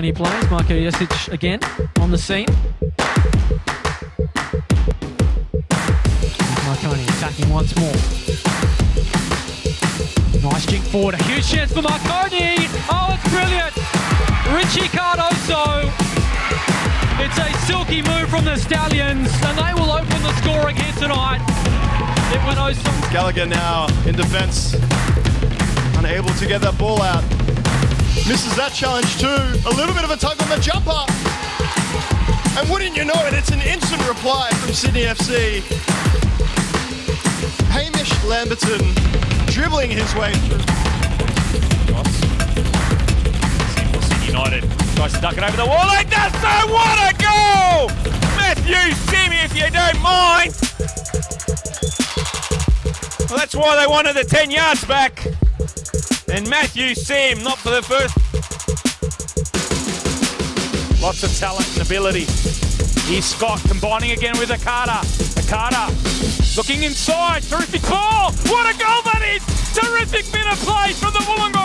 Marconi plays. Marko Jesic again on the scene. Marconi attacking once more. Nice jink forward. A huge chance for Marconi. Oh, it's brilliant. Richie Cardozo. It's a silky move from the Stallions, and they will open the scoring here tonight. It went oh Oso. Gallagher now in defence, unable to get that ball out. Misses that challenge too. A little And wouldn't you know it, it's an instant reply from Sydney FC. Hamish Lamberton dribbling his way through. Sydney United tries to duck it over the wall. It does so. What a goal! Matthew Simi, if you don't mind. Well, that's why they wanted the 10 yards back. And Matthew Sim, not for the first. Lots of talent and ability. Here's Scott combining again with Akata. Akata looking inside. Terrific ball. What a goal that is! Terrific bit of play from the Wollongong.